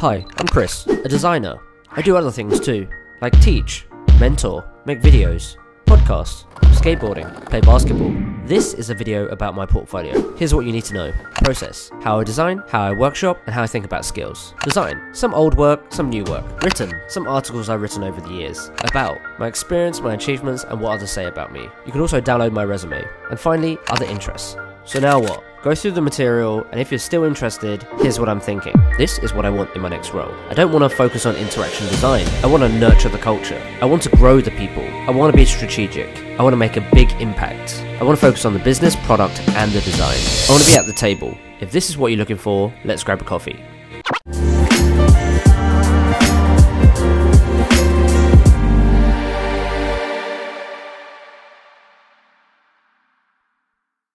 Hi, I'm Chris, a designer. I do other things too, like teach, mentor, make videos, podcast, skateboarding, play basketball. This is a video about my portfolio. Here's what you need to know. Process. How I design, how I workshop, and how I think about skills. Design. Some old work, some new work. Written. Some articles I've written over the years. About. My experience, my achievements, and what others say about me. You can also download my resume. And finally, other interests. So now what? Go through the material, and if you're still interested, here's what I'm thinking. This is what I want in my next role. I don't want to focus on interaction design. I want to nurture the culture. I want to grow the people. I want to be strategic. I want to make a big impact. I want to focus on the business, product, and the design. I want to be at the table. If this is what you're looking for, let's grab a coffee.